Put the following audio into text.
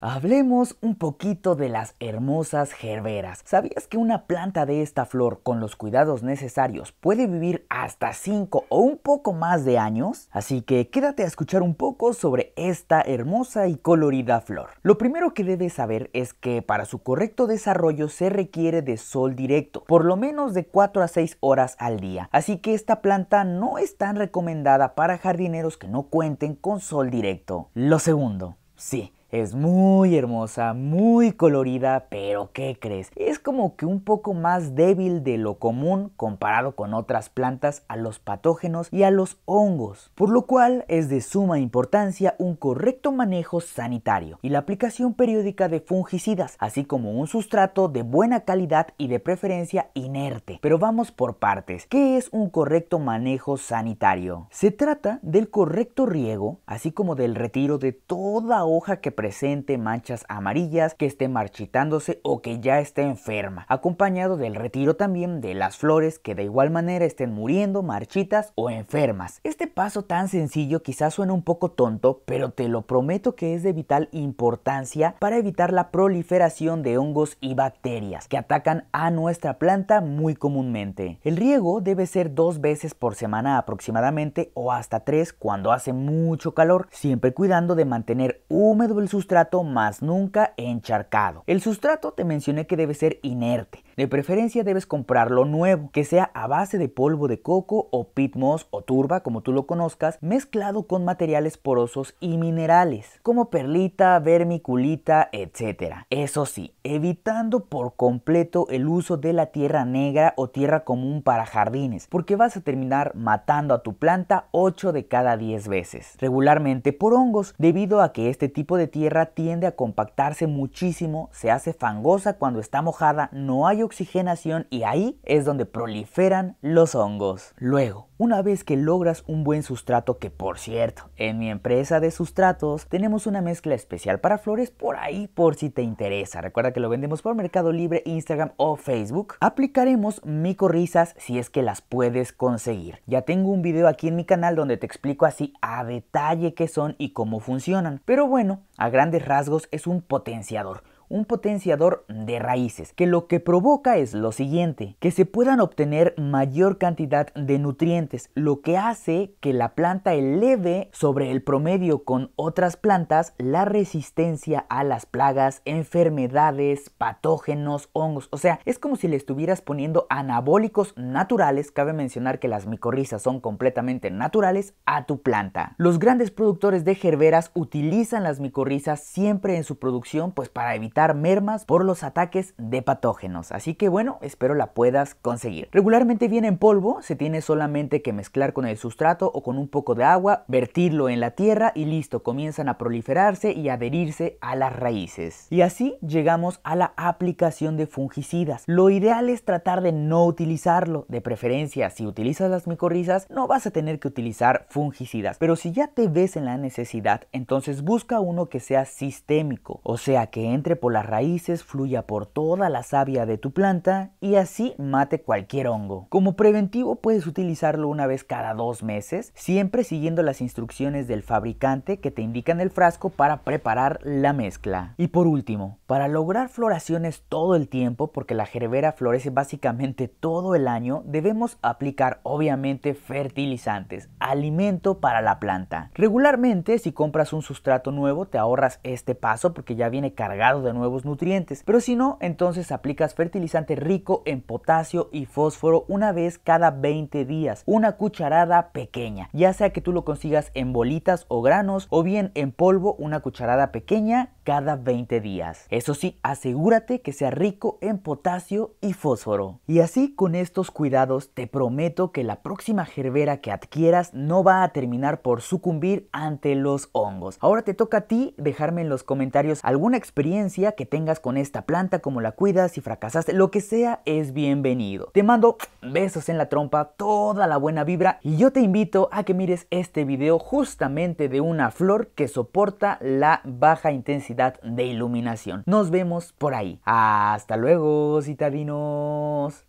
Hablemos un poquito de las hermosas gerberas. ¿Sabías que una planta de esta flor con los cuidados necesarios puede vivir hasta 5 o un poco más de años? Así que quédate a escuchar un poco sobre esta hermosa y colorida flor. Lo primero que debes saber es que para su correcto desarrollo se requiere de sol directo, por lo menos de 4 a 6 horas al día. Así que esta planta no es tan recomendada para jardineros que no cuenten con sol directo. Lo segundo, sí, es muy hermosa, muy colorida, pero ¿qué crees? Es como que un poco más débil de lo común comparado con otras plantas a los patógenos y a los hongos, por lo cual es de suma importancia un correcto manejo sanitario y la aplicación periódica de fungicidas, así como un sustrato de buena calidad y de preferencia inerte. Pero vamos por partes. ¿Qué es un correcto manejo sanitario? Se trata del correcto riego, así como del retiro de toda hoja que presente manchas amarillas, que esté marchitándose o que ya esté enferma, acompañado del retiro también de las flores que de igual manera estén muriendo, marchitas o enfermas. Este paso tan sencillo quizás suene un poco tonto, pero te lo prometo que es de vital importancia para evitar la proliferación de hongos y bacterias que atacan a nuestra planta muy comúnmente. El riego debe ser dos veces por semana aproximadamente o hasta tres cuando hace mucho calor, siempre cuidando de mantener húmedo el sustrato más nunca encharcado. El sustrato te mencioné que debe ser inerte. De preferencia debes comprarlo nuevo, que sea a base de polvo de coco o pit moss o turba, como tú lo conozcas, mezclado con materiales porosos y minerales, como perlita, vermiculita, etc. Eso sí, evitando por completo el uso de la tierra negra o tierra común para jardines, porque vas a terminar matando a tu planta 8 de cada 10 veces, regularmente por hongos, debido a que este tipo de tierra tiende a compactarse muchísimo, se hace fangosa cuando está mojada, no hay oxigenación y ahí es donde proliferan los hongos. Luego, una vez que logras un buen sustrato, que por cierto, en mi empresa de sustratos tenemos una mezcla especial para flores por ahí por si te interesa. Recuerda que lo vendemos por Mercado Libre, Instagram o Facebook. Aplicaremos micorrizas si es que las puedes conseguir. Ya tengo un video aquí en mi canal donde te explico así a detalle qué son y cómo funcionan. Pero bueno, a grandes rasgos es un potenciador un potenciador de raíces, que lo que provoca es lo siguiente, que se puedan obtener mayor cantidad de nutrientes, lo que hace que la planta eleve sobre el promedio con otras plantas la resistencia a las plagas, enfermedades, patógenos, hongos. O sea, es como si le estuvieras poniendo anabólicos naturales, cabe mencionar que las micorrizas son completamente naturales, a tu planta. Los grandes productores de gerberas utilizan las micorrizas siempre en su producción pues para evitar mermas por los ataques de patógenos. Así que bueno, espero la puedas conseguir. Regularmente viene en polvo, se tiene solamente que mezclar con el sustrato o con un poco de agua, vertirlo en la tierra y listo, comienzan a proliferarse y adherirse a las raíces. Y así llegamos a la aplicación de fungicidas. Lo ideal es tratar de no utilizarlo, de preferencia si utilizas las micorrizas no vas a tener que utilizar fungicidas, pero si ya te ves en la necesidad, entonces busca uno que sea sistémico, o sea que entre por las raíces, fluya por toda la savia de tu planta y así mate cualquier hongo. Como preventivo puedes utilizarlo una vez cada dos meses, siempre siguiendo las instrucciones del fabricante que te indican el frasco para preparar la mezcla. Y por último, para lograr floraciones todo el tiempo, porque la gerbera florece básicamente todo el año, debemos aplicar obviamente fertilizantes, alimento para la planta. Regularmente si compras un sustrato nuevo te ahorras este paso porque ya viene cargado de nuevos nutrientes, pero si no, entonces aplicas fertilizante rico en potasio y fósforo una vez cada 20 días, una cucharada pequeña, ya sea que tú lo consigas en bolitas o granos o bien en polvo, una cucharada pequeña cada 20 días. Eso sí, asegúrate que sea rico en potasio y fósforo. Y así con estos cuidados te prometo que la próxima gerbera que adquieras no va a terminar por sucumbir ante los hongos. Ahora te toca a ti dejarme en los comentarios alguna experiencia que tengas con esta planta, como la cuidas, si fracasaste, lo que sea es bienvenido. Te mando besos en la trompa, toda la buena vibra y yo te invito a que mires este video justamente de una flor que soporta la baja intensidad de iluminación. Nos vemos por ahí. Hasta luego, citadinos.